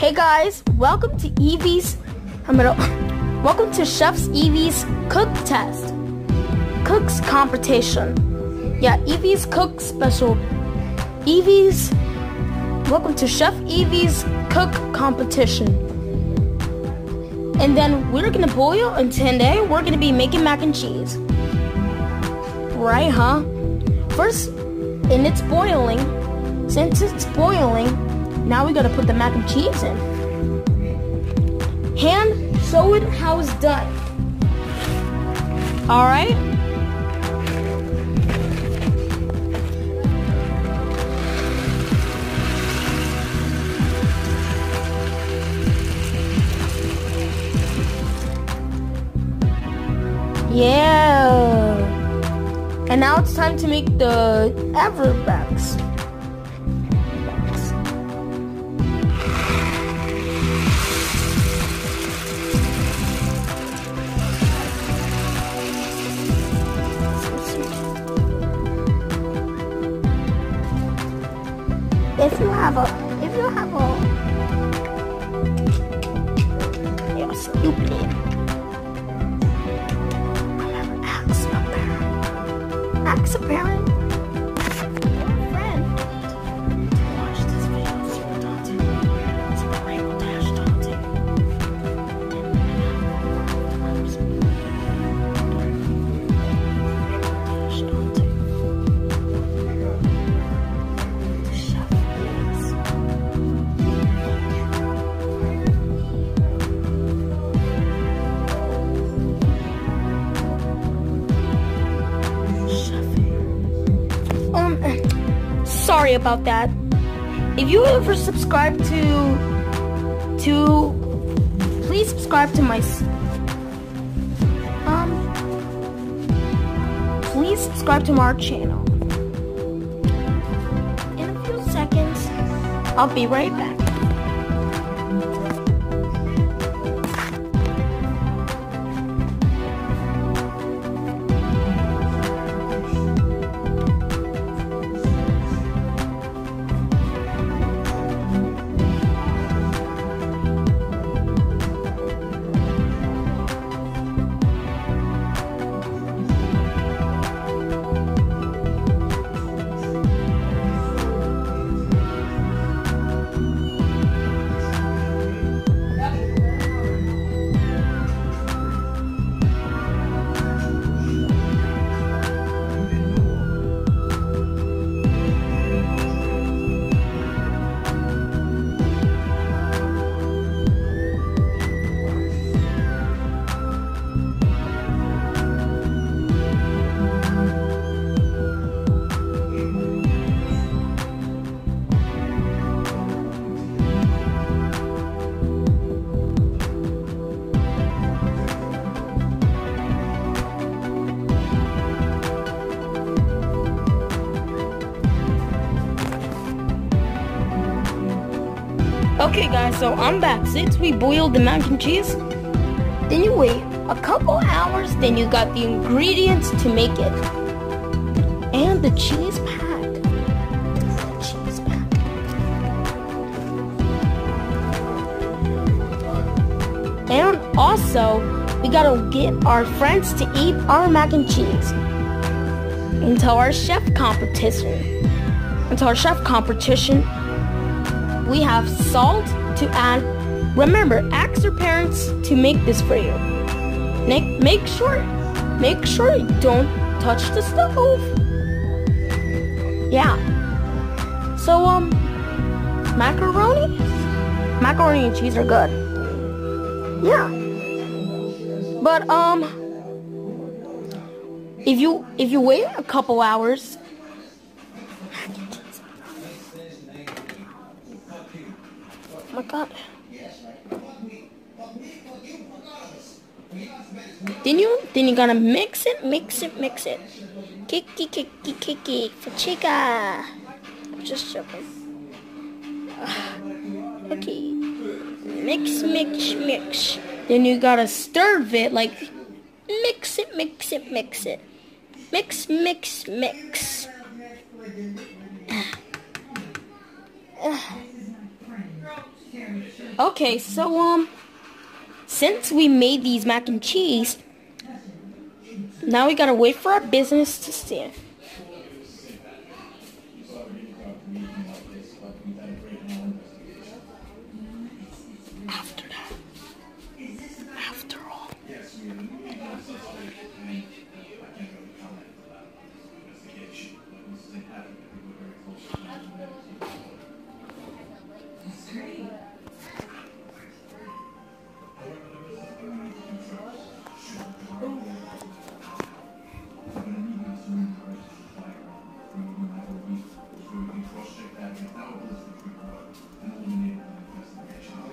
Hey guys, welcome to Evie's. I'm gonna. Welcome to Chef's Evie's cook test, cooks competition. Yeah, Evie's cook special. Evie's. Welcome to Chef Evie's cook competition. And then we're gonna boil, and today we're gonna be making mac and cheese. Right, huh? First, and it's boiling. Since it's boiling, now we gotta put the mac and cheese in. Hand show it how it's done. Alright? Yeah. And now it's time to make the Everbacks. If you have a, if you have a, you're stupid. Ask a parent. Ask a parent. Um, sorry about that. If you ever subscribe to, to, please subscribe to my, um, please subscribe to our channel. In a few seconds, I'll be right back. Guys, so I'm back. Since we boiled the mac and cheese, then you wait a couple hours, then you got the ingredients to make it. And the cheese pack. The cheese pack. And also, we gotta get our friends to eat our mac and cheese. Until our chef competition. Until our chef competition, we have salt to add. Remember, ask your parents to make this for you. Make make sure, make sure you don't touch the stove. Yeah. So um, macaroni, macaroni and cheese are good. Yeah. But um, if you if you wait a couple hours, Oh god. Then you then you gotta mix it, mix it, mix it. Kiki kiki kiki for chica. Just joking. Okay. Mix, mix, mix. Then you gotta stir it like mix it, mix it, mix it. Mix, mix, mix. Okay, so um, since we made these mac and cheese, now we gotta wait for our business to stand.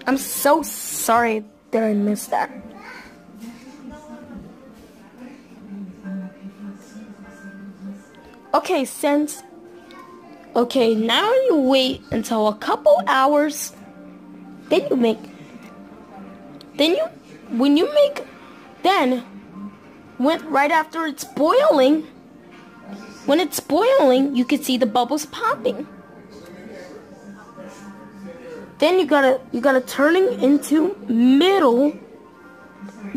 I'm so sorry that I missed that. Okay, since. Okay, now you wait until a couple hours. Then you make. Then you. When you make. Then. When, right after it's boiling. When it's boiling, you can see the bubbles popping. Then you gotta you gotta turn it into middle.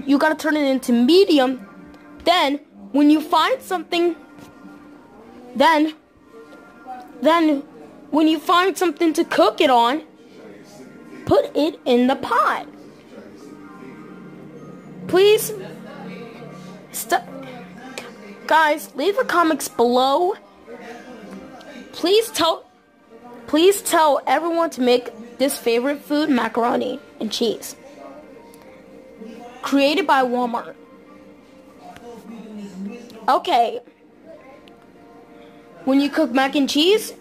You gotta turn it into medium. Then when you find something then then when you find something to cook it on, put it in the pot. Please guys, leave the comments below. Please tell please tell everyone to make this favorite food, macaroni and cheese. Created by Walmart. Okay. When you cook mac and cheese,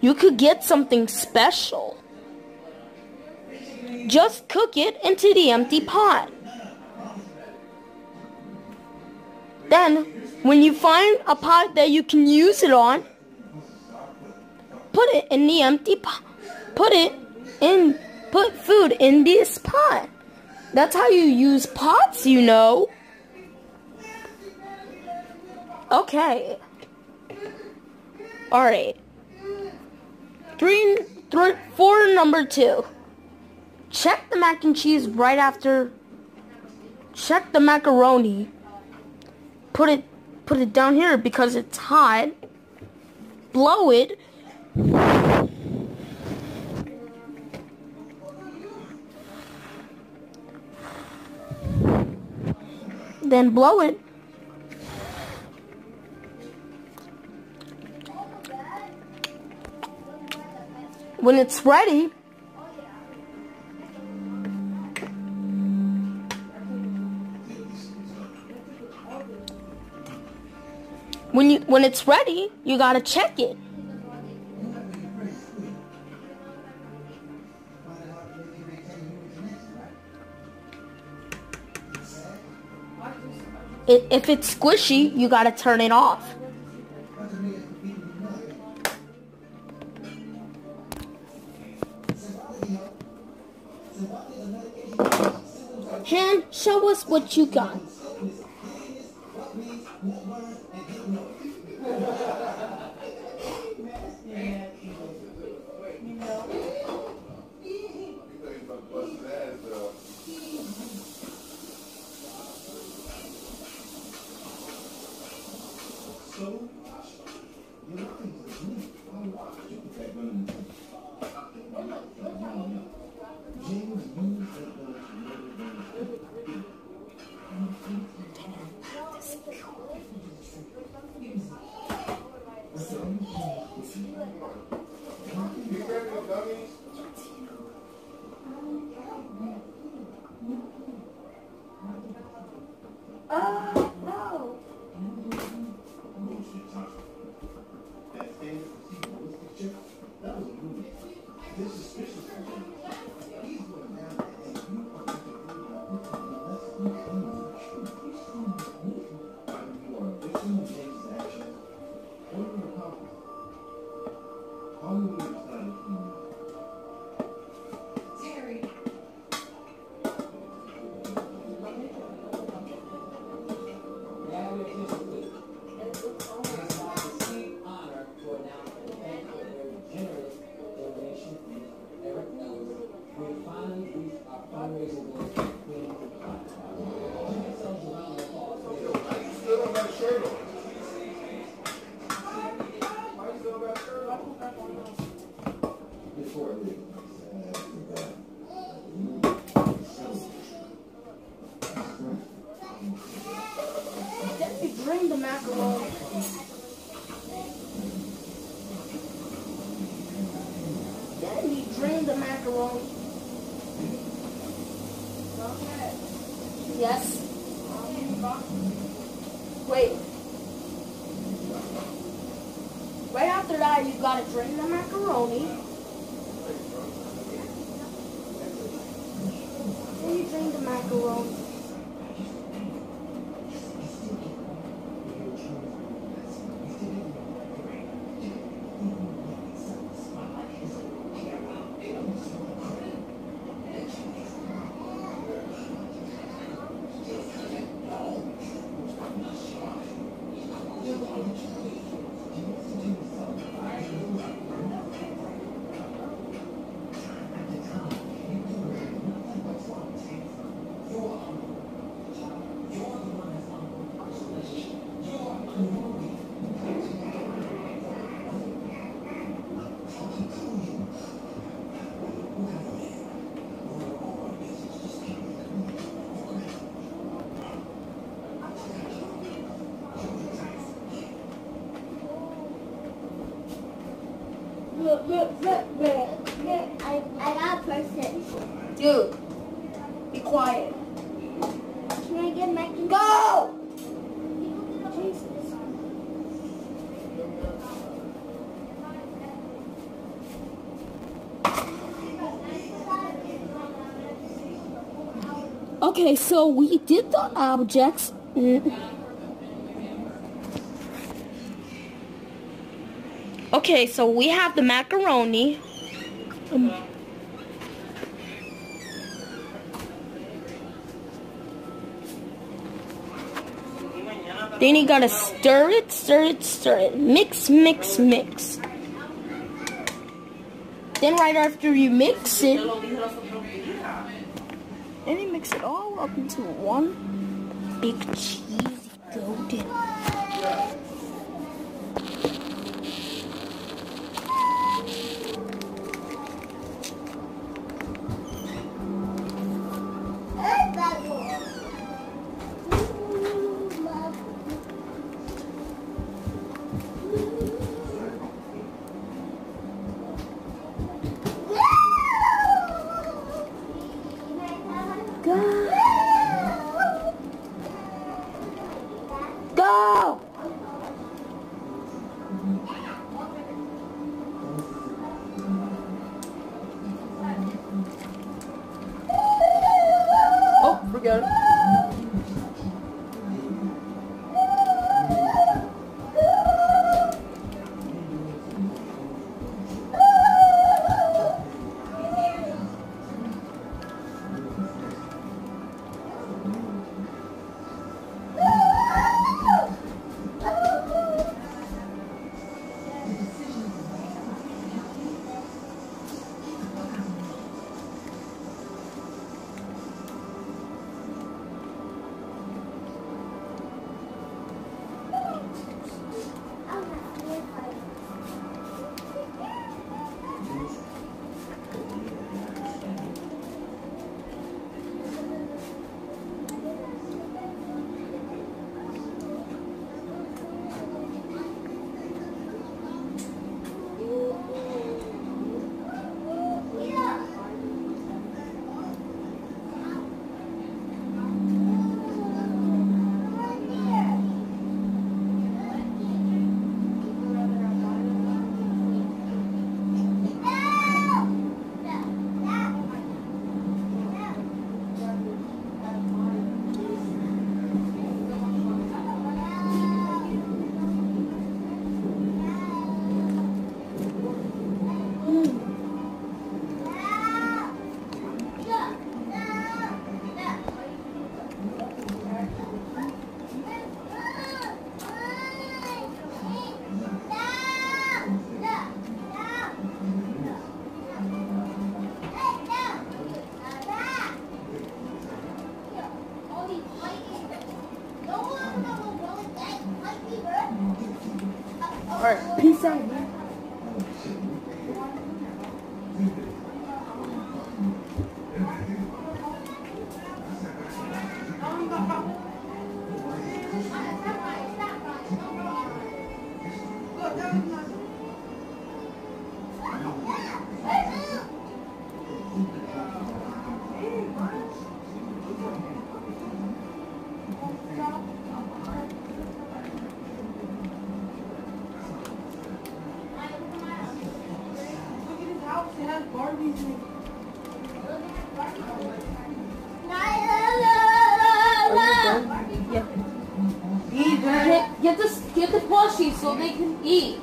you could get something special. Just cook it into the empty pot. Then, when you find a pot that you can use it on, put it in the empty pot. Put it in put food in this pot. That's how you use pots, you know. Okay. Alright. Three, three, four, number two. Check the mac and cheese right after. Check the macaroni. Put it, put it down here because it's hot. Blow it. Then blow it. When it's ready, when you when it's ready, you gotta check it. If it's squishy, you gotta turn it off. Han, show us what you got. Uh, Bring the macaroni. Then we drain the macaroni. Yes. Wait. Right after that, you gotta drain the macaroni. Then you drain the macaroni. Look, look, look, look, look. I, I got a person. Dude, be quiet. Can I get mac and Go! cheese? Okay, so we did the objects. Mm. Okay, so we have the macaroni. Um, then you gotta stir it, stir it, stir it. Mix, mix, mix. Then right after you mix it, then you mix it all up into one big cheesy golden. Get, get, the, get the plushie so they can eat.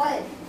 what?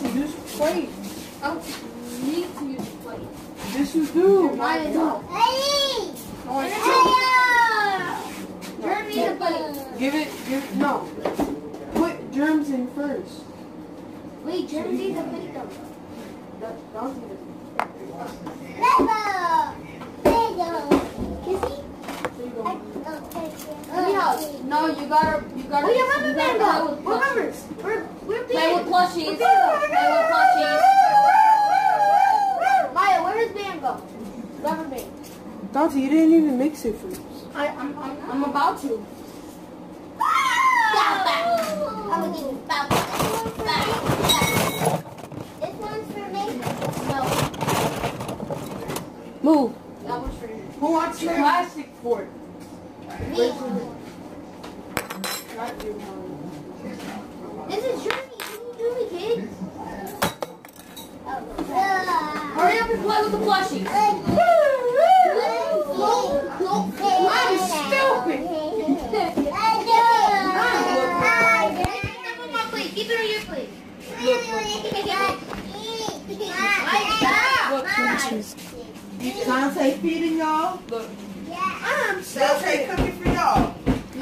This is plate. Oh, need to use plate. Yes, you do. You're my adult. Hey! No, I hey! Germs no. the plate. Give it, give no. Put germs in first. Wait, germs need the plate though. That, that was Lego! Lego! Kissy? Take no, you gotta, you gotta. Oh, you yeah, rubber gotta band play go. with We're plushies. We're, we're Play with plushies. Play with plushies. Maya, where does band go? Rubber band. Dante, you didn't even mix it first. I, I'm, I'm, I'm about to. I'm gonna give you bow. This one's for me. Move. That one's for you. Who wants the plastic fork? Me. Not you, Molly. This is Jeremy. You do me, kid. Hurry up and play with the plushies. I'm stupid. Step on my plate. Keep it on your plate. Dante feeding y'all. Look. Dante cooking for y'all. I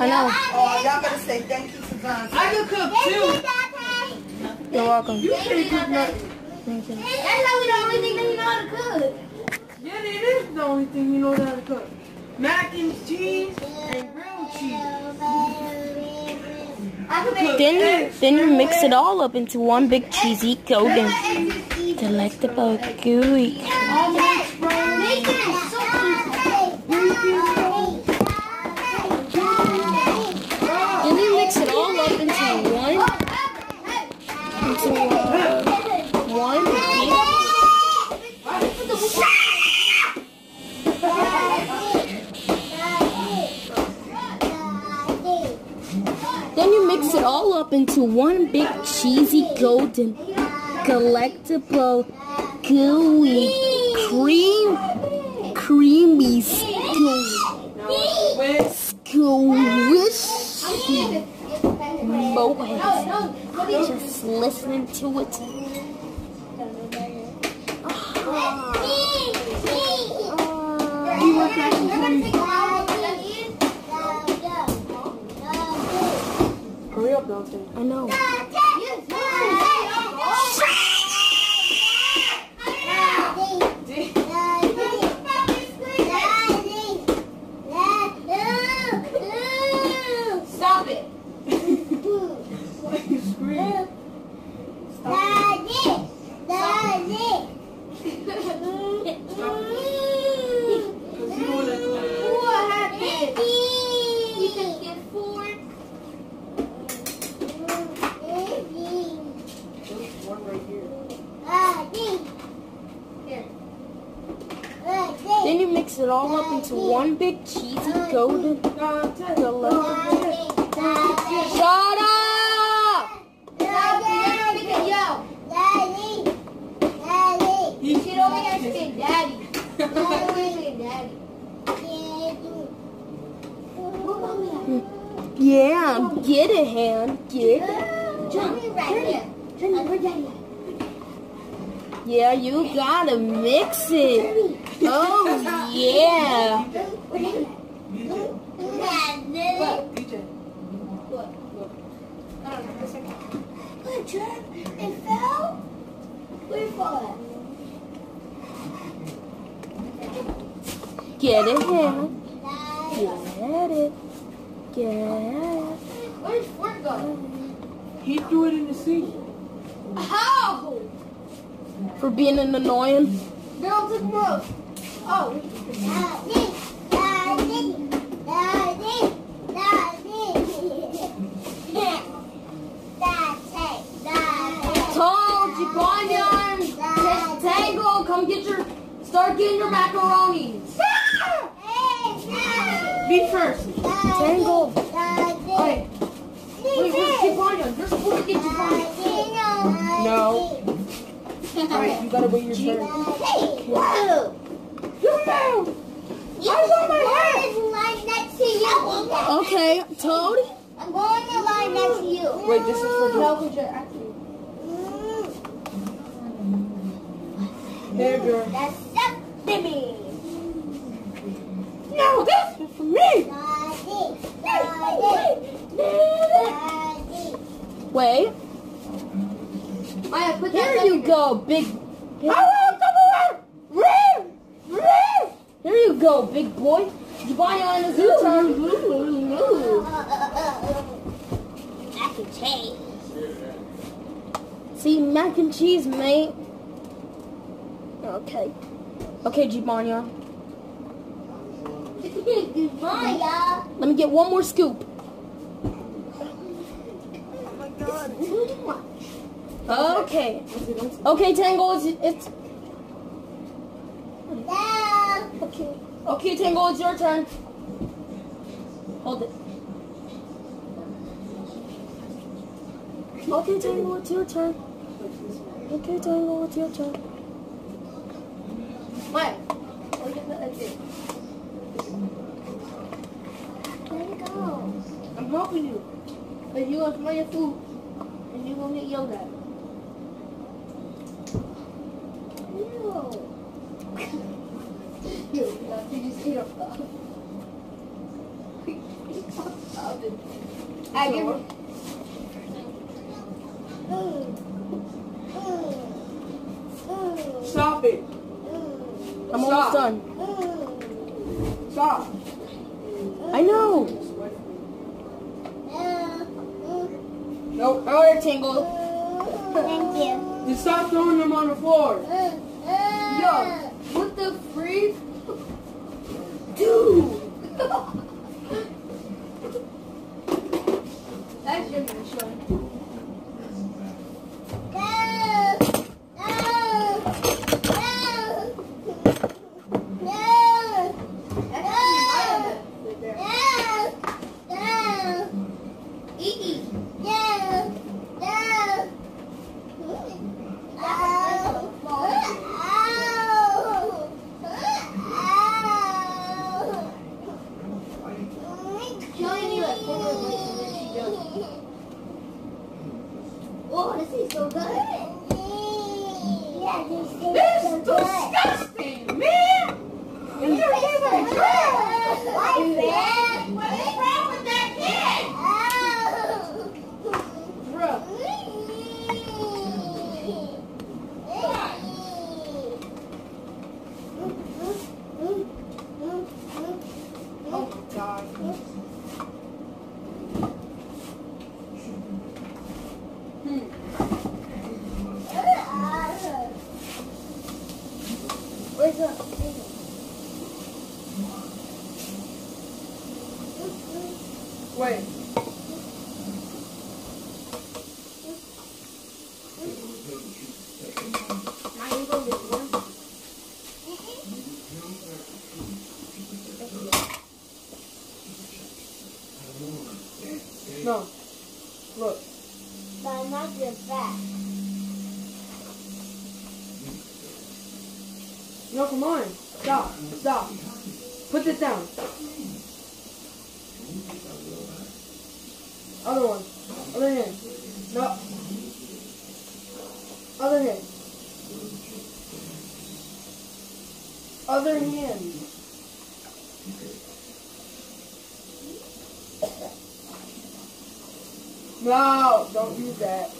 know. Oh, y'all better say thank you to Dante. I can cook too. You're welcome. You can't cook nothing. Thank you. That's only the only thing that you know how to cook. Yeah, it is the only thing you know how to cook. Mac and cheese and grilled cheese. I can make Then you, then you mix it all up into one big cheesy golden delectable gooey. Up into one big cheesy golden collectible gooey cream creamy squish squishy moans. Just listening to it. Ah. Ah. you were I know. Stop it. Why you scream? Because you want to What happened? You can get four. There's one right here. Then you mix it all up into one big cheesy uh, golden Dante. delectable. Shut up! She only has to say daddy. She only say daddy. Yeah, get it, hand. Get it. Johnny right there. Johnny, where daddy at? Yeah, you gotta mix it. Oh, yeah. Where daddy at? DJ. Look, Trev, it fell. Where it fall Get it, hand. at? Get it. Get it. Where's Fort go? He threw it in the sea. How? For being an annoying. Girl took him off. Oh, Daddy, daddy, daddy, daddy. Daddy, daddy. told you, Banyan. Daddy. Tango, come get your, start getting your macaronis. Me first. Tangled. Okay. Wait, where's Jibanyan? You're supposed to get Jibanyan. No. Alright, you gotta wait your turn. Hey! Whoa! You I want my head line next to you. Okay, Toad. I'm going to line next to you. Wait, this is for No, Joe. because you're actually. Mm. There, Joe. That's Stephanie. No, this is for me. Daddy, daddy, daddy. Wait. Maya, put Here back you go, big. Here you go, big boy. Giovanni is your turn. Mac and cheese. See, mac and cheese, mate. Okay. Okay, Giovanni. Let me get one more scoop. Okay. Okay, Tangle, it's, it's No. okay. Okay, Tangle, it's your turn. Hold it. Okay, Tangle, it's your turn. Okay, Tangle, it's your turn. Maya. Look at that there. Let it go. I'm helping you. But you gonna smell your food. And you gonna get yelled at. Ew. You, now you just eat up. I give. Mm. Stop it. I'm almost done. Stop. I know. Uh, mm. Tangle. Thank you. You stop throwing them on the floor. Mm, mm. Yo, what the freak? Dude! That's your mission. That's your right there. Eat. She only need like four more licks and then she does. Oh, this is so good. Yeah, this is This so is good. disgusting, man. This is so good. Why, man? What is wrong with that kid? Oh. Bruh. Oh my god. Where's the... Wait. Now you go get one. No. Look. But not your back. No, come on. Stop. Stop. Put this down. Other one. Other hand. No. Other hand. Other hand. No, don't use that.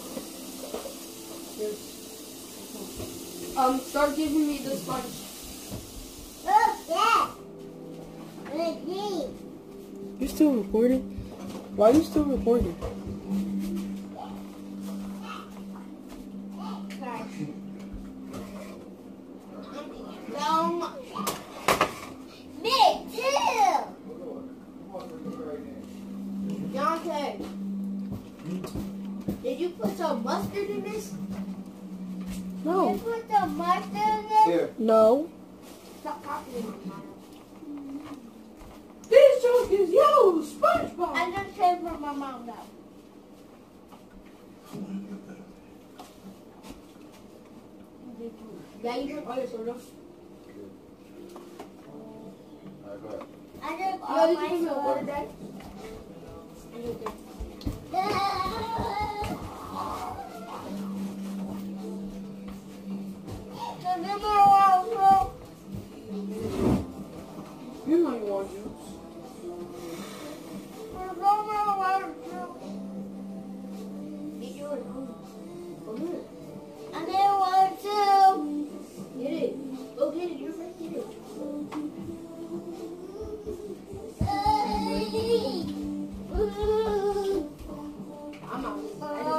Just- Um, start giving me the sponge. Look, yeah. Look, me. You're still recording? Why are you still recording? So much. Me too. Dante. Did you put some mustard in this? You No. put the mustard in it? Here. No. Stop copying me. This joke is yo, SpongeBob. I just came from my mom now. Yeah, you drink all your soda. I drank No, all You know you want juice. Too. I need water, too. Get it. You're. I'm out.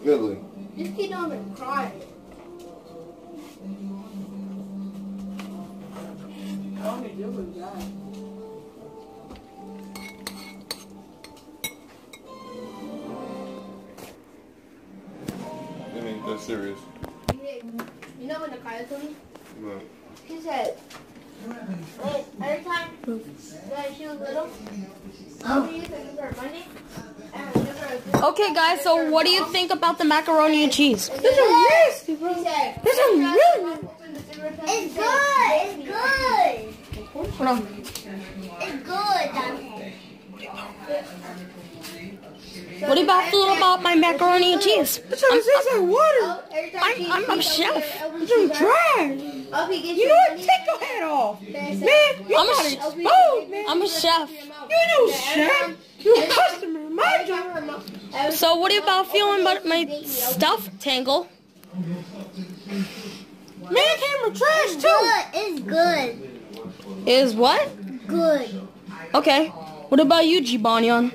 It. Literally. This kid don't even cry. All he did was that. I mean, that's serious. You know when the cry told me? No. He said, like, every time when she was little, oh. we used to give her money. And give her a good- Okay, guys, so what do you think about the macaroni and cheese? This is nasty, bro. He said, This is really- It's good. It's good. Hold on. It's good, Dante. What do you about feel about my macaroni and cheese? It's like, it's like water. Every time I'm- she I'm- I'm eats chef. something, It's like dry. You know what? Take your hat off. Man, Man, you I'm a got it exposed, man. I'm a chef. You know, chef. You're a customer. My. So what do you about feeling about my stuff, Tangle? Man, camera trash too. Good. It's good. Is what? Good. Okay. What about you, Gibanion?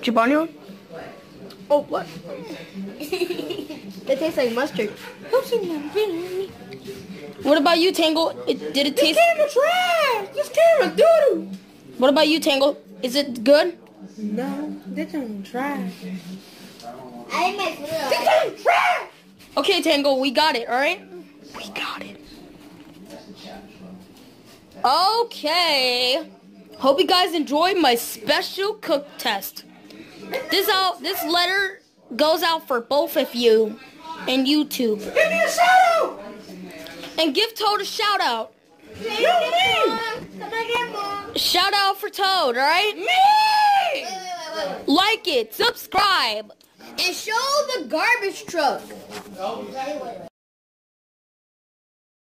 Gibanion? Oh, what? It tastes like mustard. What about you, Tangle? It, did it This taste? camera trash. This camera doo What about you, Tangle? Is it good? No, this ain't trash. I make food. This ain't trash. Okay, Tangle, we got it, alright? We got it. Okay. Hope you guys enjoyed my special cook test. This out this letter goes out for both of you and YouTube. Give me a shout out. And give Toad a shout out. You me. Come on, mom. Shout out for Toad, alright? Me. Wait, wait, wait, wait. Like it, subscribe. And show the garbage truck.